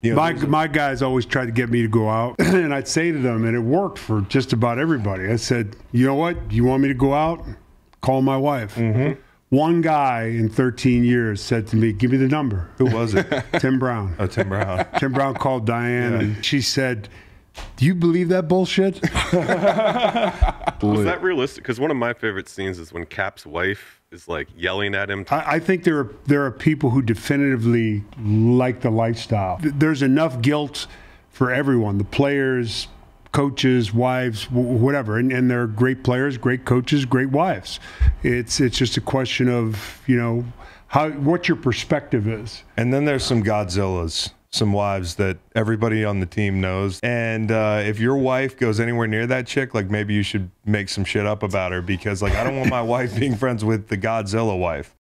You know, My my guys always tried to get me to go out, and I'd say to them, and it worked for just about everybody. I said, "You know what? You want me to go out? Call my wife." Mm-hmm. One guy in 13 years said to me, "Give me the number." who was it? Tim Brown. oh, Tim Brown. Tim Brown called Diane, and she said, "Do you believe that bullshit?" Was that realistic? Because one of my favorite scenes is when Cap's wife is like yelling at him. I, I think there are there are people who definitively like the lifestyle. There's enough guilt for everyone: the players, coaches, wives, wh- whatever. And, and they're great players, great coaches, great wives. It's it's just a question of you know how what your perspective is. And then there's some Godzillas, some wives that everybody on the team knows. And uh, if your wife goes anywhere near that chick, like maybe you should make some shit up about her because, like, I don't want my wife being friends with the Godzilla wife.